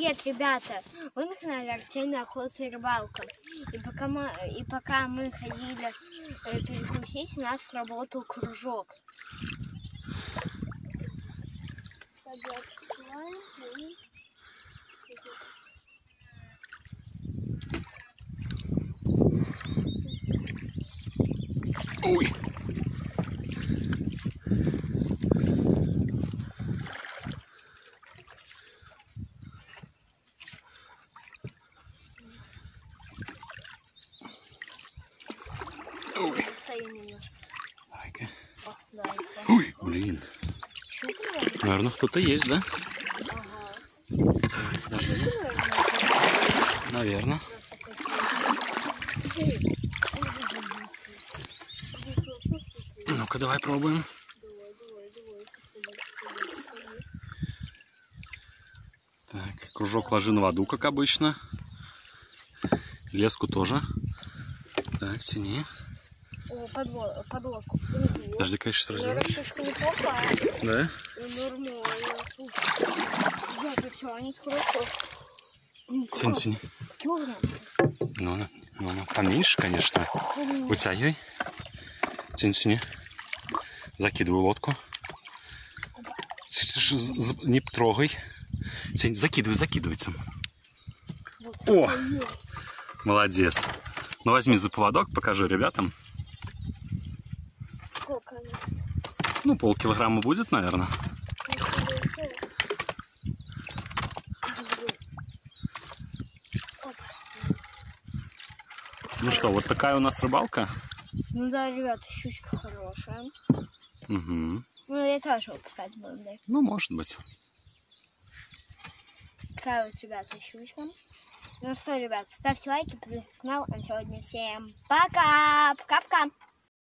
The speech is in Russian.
Привет, ребята! Вы на канале Артемия Охота и Рыбалка. И пока мы, и пока мы ходили э, перекусить, у нас сработал кружок. Ой. Ой. Немножко. Давай-ка. Ой, блин. Наверное, кто-то есть, да? Ага. Так, подожди. Наверное. Ну-ка, давай пробуем. Так, кружок ложи на воду, как обычно. Леску тоже. Так, тяни. Подвод, подлодку. Ого. Подожди, конечно, Наверное, развернусь. щучка неплохая. Да? Нормально. Ты что, они хорошо. Тянь, тяни. Килограмм. Ну, ну, ну, ну, поменьше, конечно. Вытягивай. Тяни, тяни. Закидывай лодку. Не трогай. Тянь, закидывай, закидывайте. Вот О! Молодец. Ну, возьми за поводок, покажи ребятам. Сколько они? Ну, полкилограмма будет, наверное. Ну что, вот такая у нас рыбалка. Ну да, ребята, щучка хорошая. Угу. Ну, я тоже выпускать буду, да. Ну, может быть. Такая вот, ребята, щучка. Ну что, ребят, ставьте лайки, подписывайтесь на канал. А сегодня всем пока! Пока-пока!